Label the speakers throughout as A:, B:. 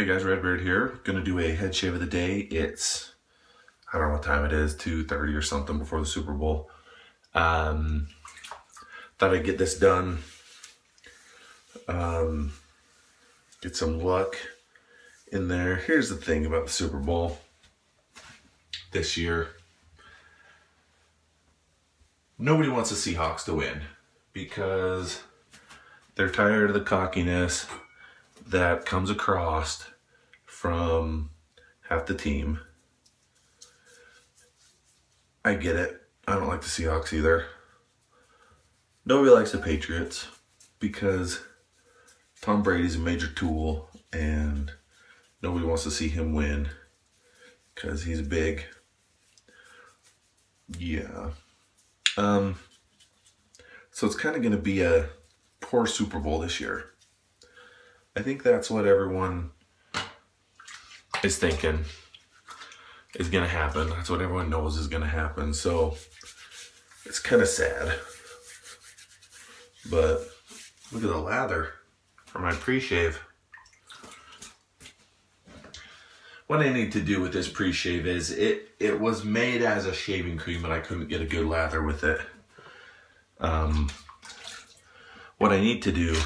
A: Hi guys, Redbeard here. Gonna do a head shave of the day. It's, I don't know what time it is, 2.30 or something before the Super Bowl. Um, thought I'd get this done. Um, get some luck in there. Here's the thing about the Super Bowl this year. Nobody wants the Seahawks to win because they're tired of the cockiness that comes across from half the team. I get it. I don't like the Seahawks either. Nobody likes the Patriots because Tom Brady's a major tool and nobody wants to see him win because he's big. Yeah. Um, so it's kind of going to be a poor Super Bowl this year. I think that's what everyone is thinking is going to happen. That's what everyone knows is going to happen. So it's kind of sad. But look at the lather for my pre-shave. What I need to do with this pre-shave is it it was made as a shaving cream but I couldn't get a good lather with it. Um, what I need to do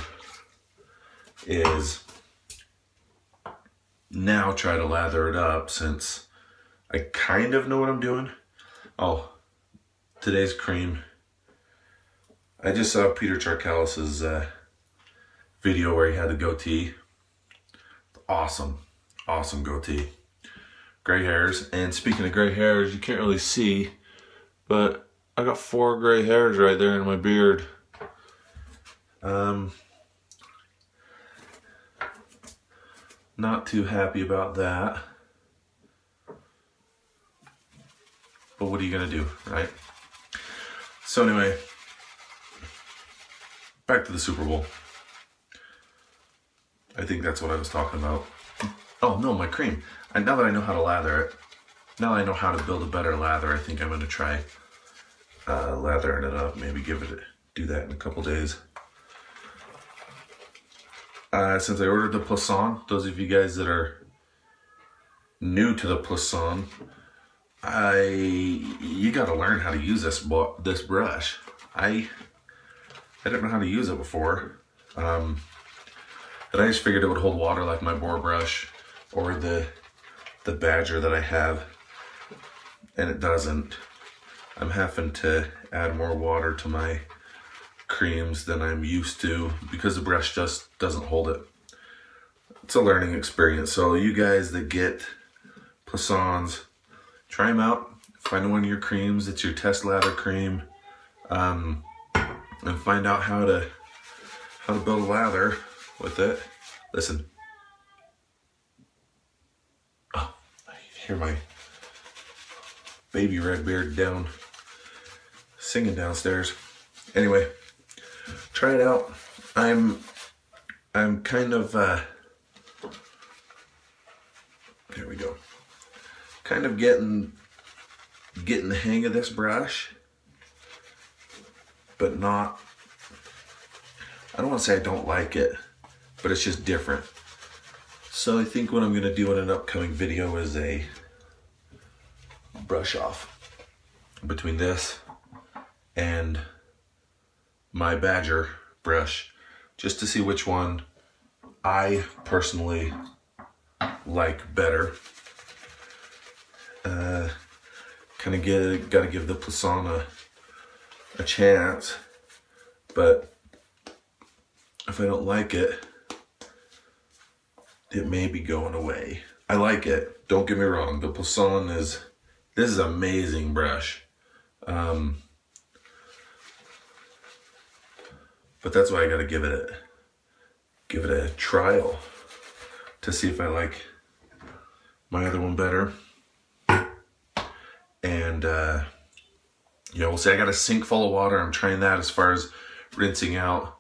A: is now try to lather it up since I kind of know what I'm doing. Oh, today's cream. I just saw Peter Charkalis's uh, video where he had the goatee. Awesome, awesome goatee. Gray hairs. And speaking of gray hairs, you can't really see, but I got four gray hairs right there in my beard. Um, Not too happy about that. But what are you going to do, right? So anyway, back to the Super Bowl. I think that's what I was talking about. Oh, no, my cream. And now that I know how to lather it, now that I know how to build a better lather, I think I'm going to try uh, lathering it up. Maybe give it, do that in a couple days. Uh, since I ordered the Plisson, those of you guys that are new to the Plisson, I you got to learn how to use this this brush. I I didn't know how to use it before, um, and I just figured it would hold water like my boar brush or the the Badger that I have, and it doesn't. I'm having to add more water to my creams than I'm used to because the brush just doesn't hold it. It's a learning experience. So you guys that get Plissons, try them out. Find one of your creams. It's your test lather cream. Um, and find out how to how to build a lather with it. Listen. Oh, I hear my baby red beard down singing downstairs. Anyway, try it out. I'm I'm kind of uh there we go. Kind of getting getting the hang of this brush, but not I don't want to say I don't like it, but it's just different. So I think what I'm gonna do in an upcoming video is a brush off between this and my Badger brush just to see which one I personally like better. Uh, kind of get got to give the Plisson a, chance, but if I don't like it, it may be going away. I like it. Don't get me wrong. The Plisson is this is amazing brush. Um, But that's why I got to give it a give it a trial to see if I like my other one better. And uh, you know, we'll say I got a sink full of water. I'm trying that as far as rinsing out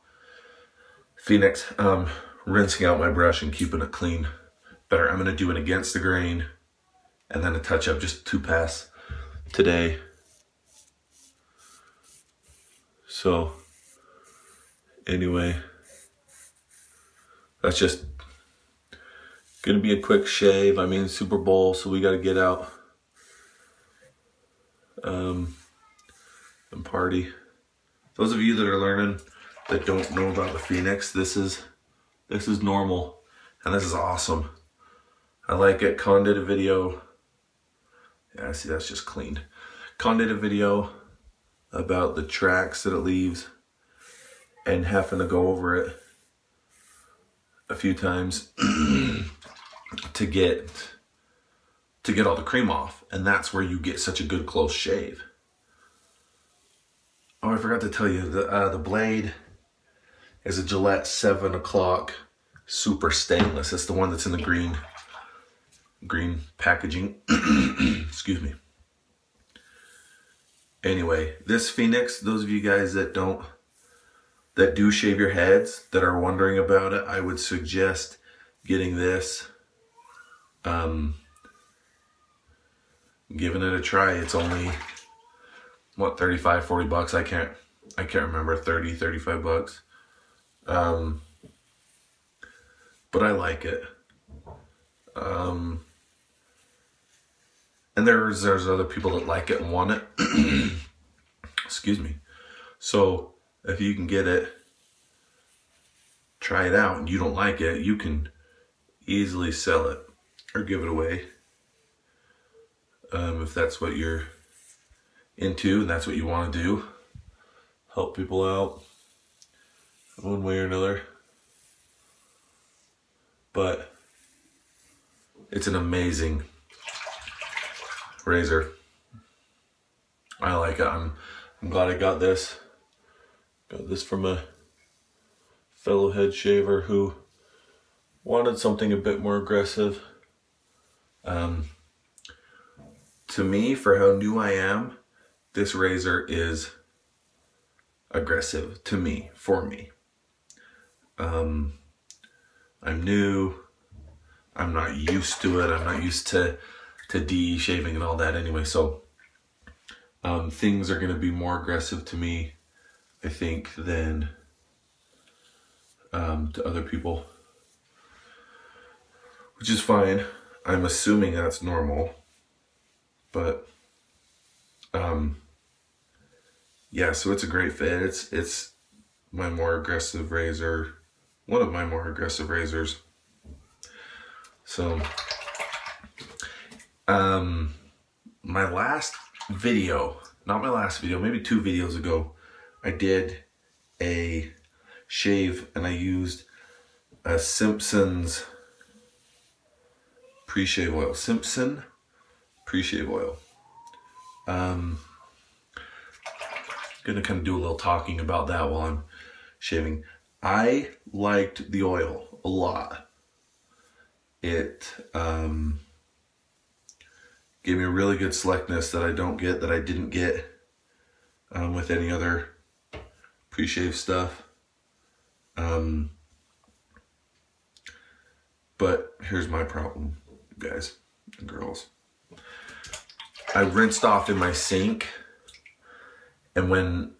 A: Phoenix, um, rinsing out my brush and keeping it clean better. I'm gonna do it against the grain and then a touch up, just two pass today. So anyway, that's just Gonna be a quick shave. I mean, Super Bowl, so we got to get out um, and party. Those of you that are learning that don't know about the Phoenix, this is this is normal, and this is awesome. I like it. Con did a video. Yeah, see, that's just cleaned. Con did a video about the tracks that it leaves and having to go over it a few times to get to get all the cream off. And that's where you get such a good close shave. Oh I forgot to tell you the uh, the blade is a Gillette 7 o'clock super stainless. It's the one that's in the green green packaging. Excuse me. Anyway this Phoenix those of you guys that don't that do shave your heads that are wondering about it I would suggest getting this um, giving it a try. It's only what 35 40 bucks. I can't I can't remember 30 35 bucks. Um, but I like it. Um, and there's there's other people that like it and want it. Excuse me. So if you can get it, try it out, and you don't like it, you can easily sell it or give it away. Um, if that's what you're into and that's what you want to do, help people out one way or another. But it's an amazing razor. I like it. I'm, I'm glad I got this. Got this from a fellow head shaver who wanted something a bit more aggressive. Um, to me, for how new I am, this razor is aggressive to me, for me. Um, I'm new. I'm not used to it. I'm not used to to de shaving and all that anyway. So um, things are going to be more aggressive to me, I think, than um, to other people, which is fine. I'm assuming that's normal, but um, yeah. So it's a great fit. It's it's my more aggressive razor, one of my more aggressive razors. So, um, my last video, not my last video, maybe two videos ago, I did a shave and I used a Simpson's pre-shave oil. Simpson pre-shave oil. Um, gonna kind of do a little talking about that while I'm shaving. I liked the oil a lot. It um, gave me a really good slickness that I don't get, that I didn't get um, with any other pre-shave stuff. Um, but here's my problem guys and girls. I rinsed off in my sink and when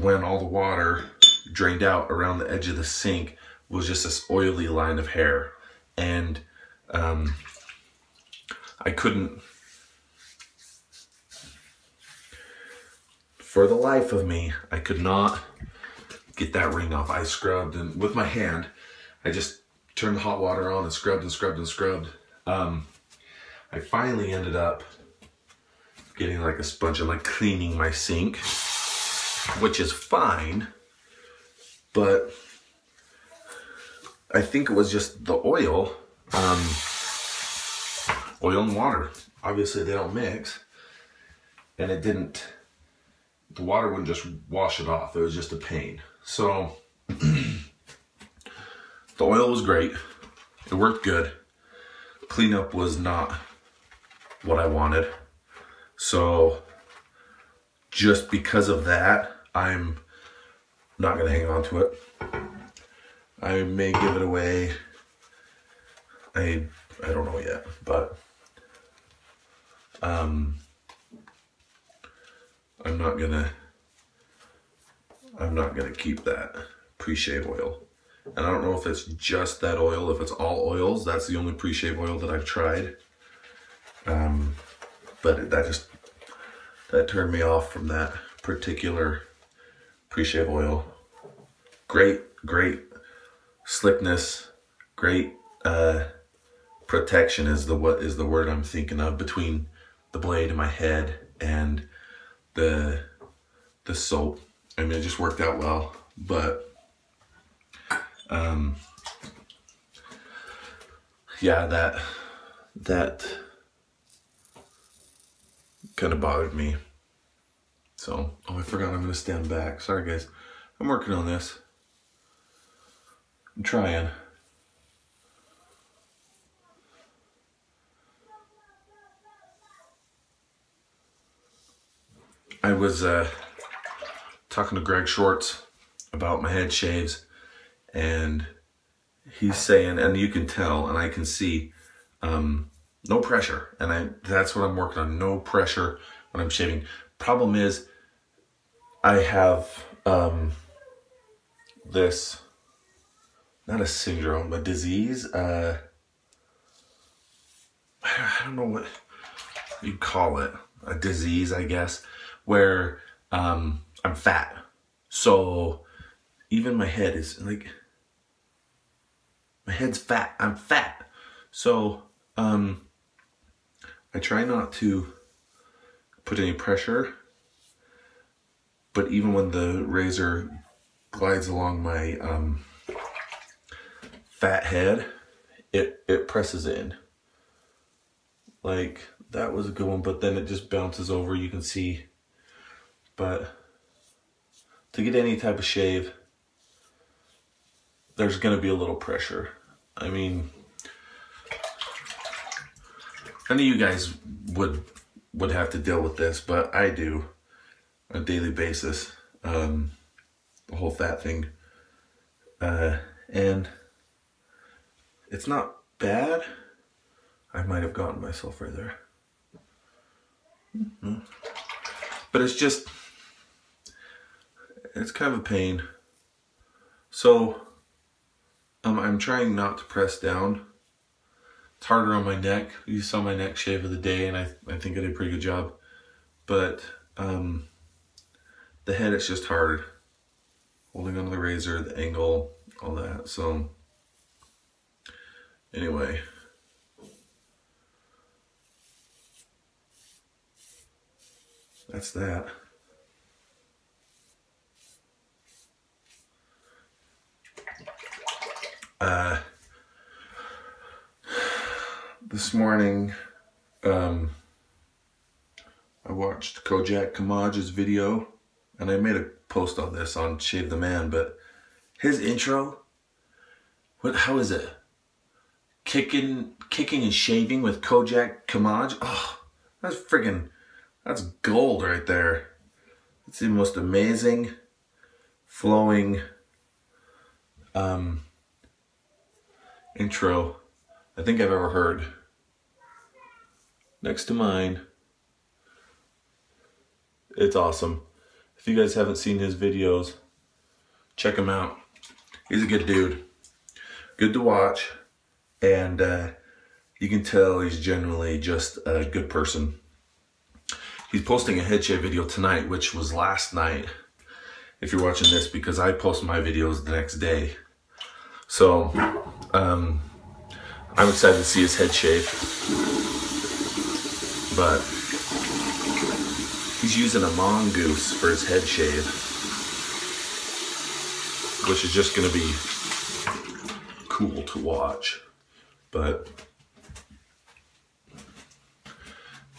A: when all the water drained out around the edge of the sink was just this oily line of hair and um, I couldn't for the life of me I could not get that ring off I scrubbed and with my hand I just turned the hot water on and scrubbed and scrubbed and scrubbed um, I finally ended up getting like a sponge and like cleaning my sink, which is fine, but I think it was just the oil, um, oil and water. Obviously they don't mix and it didn't, the water wouldn't just wash it off. It was just a pain. So the oil was great. It worked good cleanup was not what I wanted. So just because of that, I'm not going to hang on to it. I may give it away. I I don't know yet, but um I'm not to I'm not to keep that pre-shave oil. And I don't know if it's just that oil, if it's all oils. That's the only pre-shave oil that I've tried. Um, but that just, that turned me off from that particular pre-shave oil. Great, great slickness, great uh, protection is the what is the word I'm thinking of between the blade and my head and the the soap. I mean, it just worked out well, but um, yeah, that that kind of bothered me. So, oh, I forgot I'm gonna stand back. Sorry, guys. I'm working on this. I'm trying. I was uh, talking to Greg Schwartz about my head shaves, and he's saying, and you can tell, and I can see, um, no pressure, and I that's what I'm working on. No pressure when I'm shaving. Problem is, I have um, this not a syndrome, a disease. Uh, I don't know what you call it. A disease, I guess, where um, I'm fat. So even my head is like, my head's fat. I'm fat. So um, I try not to put any pressure, but even when the razor glides along my um, fat head, it, it presses in. Like that was a good one, but then it just bounces over. You can see, but to get any type of shave, there's going to be a little pressure. I mean, none of you guys would would have to deal with this, but I do on a daily basis. Um, the whole fat thing, uh, and it's not bad. I might have gotten myself right there. Mm-hmm. But it's just, it's kind of a pain. So, um, I'm trying not to press down. It's harder on my neck. You saw my neck shave of the day, and I, I think I did a pretty good job. But um, the head, it's just hard. Holding onto the razor, the angle, all that. So, Anyway. That's that. Uh, this morning, um, I watched Kojak Kamaj's video, and I made a post on this on Shave the Man, but his intro, what, how is it? kicking, kicking and shaving with Kojak Kamaj. Oh, that's friggin', that's gold right there. It's the most amazing, flowing um, intro I think I've ever heard. Next to mine. It's awesome. If you guys haven't seen his videos, check him out. He's a good dude. Good to watch and uh, you can tell he's generally just a good person. He's posting a head shave video tonight, which was last night. If you're watching this, because I post my videos the next day. So, um, I'm excited to see his head shave. But he's using a mongoose for his head shave, which is just going to be cool to watch. But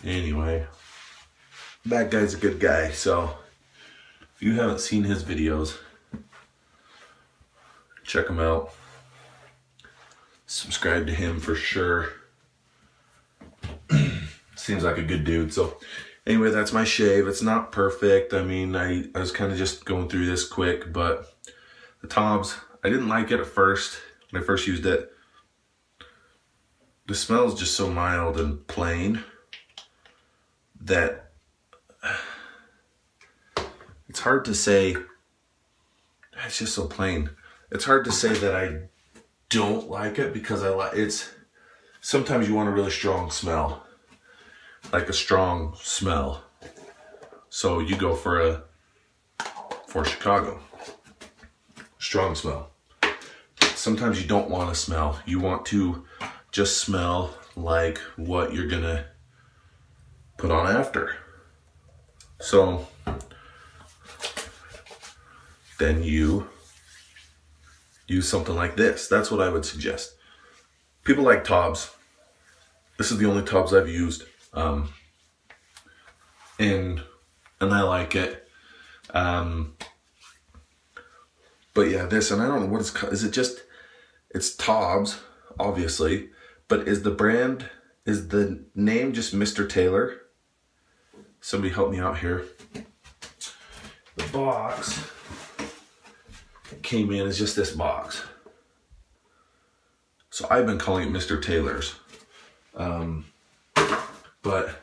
A: anyway, that guy's a good guy. So if you haven't seen his videos, check him out. Subscribe to him for sure. Seems like a good dude. So anyway, that's my shave. It's not perfect. I mean, I, I was kind of just going through this quick, but the Tobs, I didn't like it at first when I first used it the smell is just so mild and plain that it's hard to say it's just so plain it's hard to say that I don't like it because I like it's sometimes you want a really strong smell. Like a strong smell. So you go for a for Chicago. Strong smell. Sometimes you don't want to smell. You want to just smell like what you're gonna put on after. So then you use something like this. That's what I would suggest. People like Tobs. This is the only Tobs I've used. Um, and and I like it. Um, but yeah, this, and I don't know what it's called. Is it just, it's Tobs, obviously, but is the brand, is the name just Mr. Taylor? Somebody help me out here. The box came in as just this box. So I've been calling it Mr. Taylor's. Um, but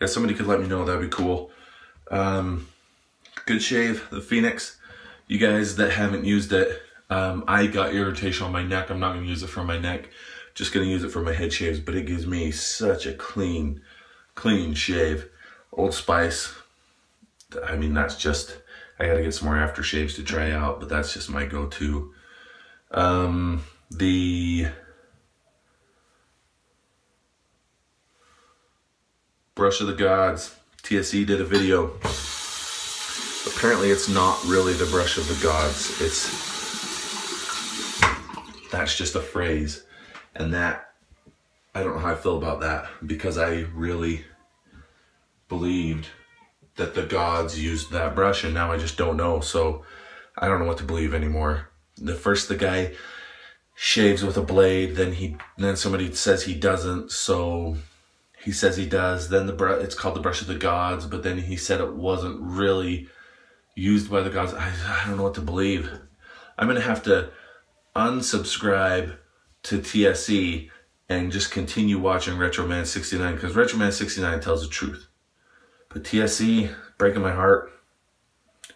A: yeah, somebody could let me know. That'd be cool. Um, good shave, the Phoenix. You guys that haven't used it, um, I got irritation on my neck. I'm not to use it for my neck. Just to use it for my head shaves, but it gives me such a clean, clean shave. Old Spice, I mean, that's just, I got to get some more aftershaves to try out, but that's just my go-to. Um, the Brush of the Gods, TSE did a video. Apparently it's not really the Brush of the Gods. It's, that's just a phrase. And that, I don't know how I feel about that because I really believed that the gods used that brush and now I just don't know. So I don't know what to believe anymore. The first the guy shaves with a blade, then he then somebody says he doesn't, so he says he does. Then the brush it's called the brush of the gods, but then he said it wasn't really used by the gods. I, I don't know what to believe. I'm gonna have to unsubscribe to TSE and just continue watching Retro Man 69 because Retro Man 69 tells the truth. But TSE, breaking my heart.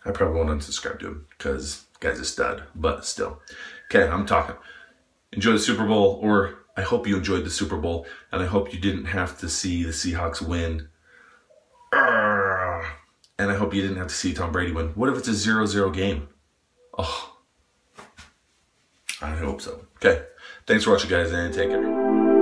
A: I probably won't unsubscribe to him because guy's a stud, but still. Okay, I'm talking. Enjoy the Super Bowl, or I hope you enjoyed the Super Bowl, and I hope you didn't have to see the Seahawks win. And I hope you didn't have to see Tom Brady win. What if it's a 0 0 game? Oh, I hope so. Okay, thanks for watching, guys, and take care.